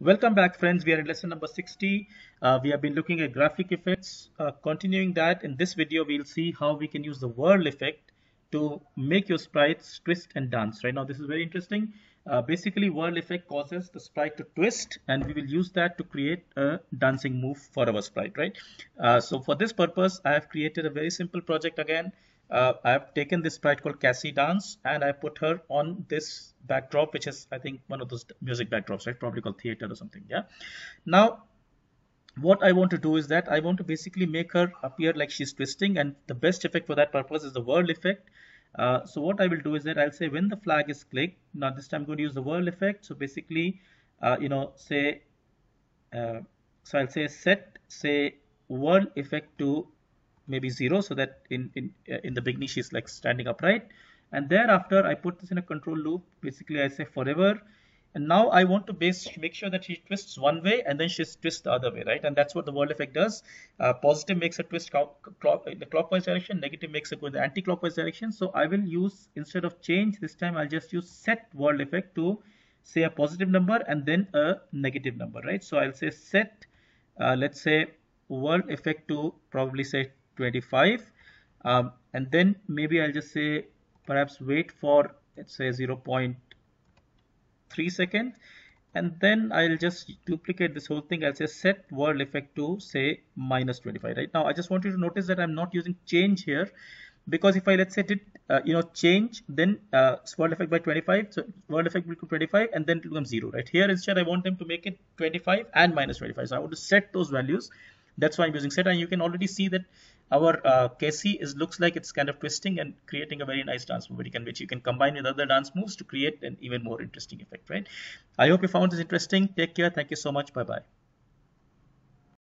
Welcome back friends. We are in lesson number 60. Uh, we have been looking at graphic effects. Uh, continuing that in this video we'll see how we can use the whirl effect to make your sprites twist and dance. Right now this is very interesting. Uh, basically whirl effect causes the sprite to twist and we will use that to create a dancing move for our sprite right. Uh, so for this purpose I have created a very simple project again uh, I have taken this sprite called Cassie Dance and I put her on this backdrop, which is I think one of those music backdrops, right? Probably called theater or something. Yeah. Now, what I want to do is that I want to basically make her appear like she's twisting, and the best effect for that purpose is the whirl effect. Uh, so what I will do is that I'll say when the flag is clicked. Now this time I'm going to use the whirl effect. So basically, uh, you know, say, uh, so I'll say set say whirl effect to maybe zero so that in in uh, in the beginning she's like standing upright and thereafter I put this in a control loop basically I say forever and now I want to base make sure that she twists one way and then she twists the other way right? And that's what the whirl effect does. Uh, positive makes a twist in the clockwise direction negative makes it go in the anti-clockwise direction. So I will use instead of change this time I'll just use set whirl effect to say a positive number and then a negative number right? So I'll say set uh, let's say whirl effect to probably say 25 um, and then maybe I'll just say perhaps wait for let's say 0.3 second and then I'll just duplicate this whole thing I'll say set whirl effect to say minus 25 right? Now I just want you to notice that I'm not using change here because if I let's set it uh, you know change then uh, whirl effect by 25 so whirl effect will become 25 and then it becomes 0 right? Here instead I want them to make it 25 and minus 25 so I want to set those values that's why I'm using set and you can already see that our uh, Cassie is looks like it's kind of twisting and creating a very nice dance move You can, which you can combine with other dance moves to create an even more interesting effect right? I hope you found this interesting. Take care. Thank you so much. Bye bye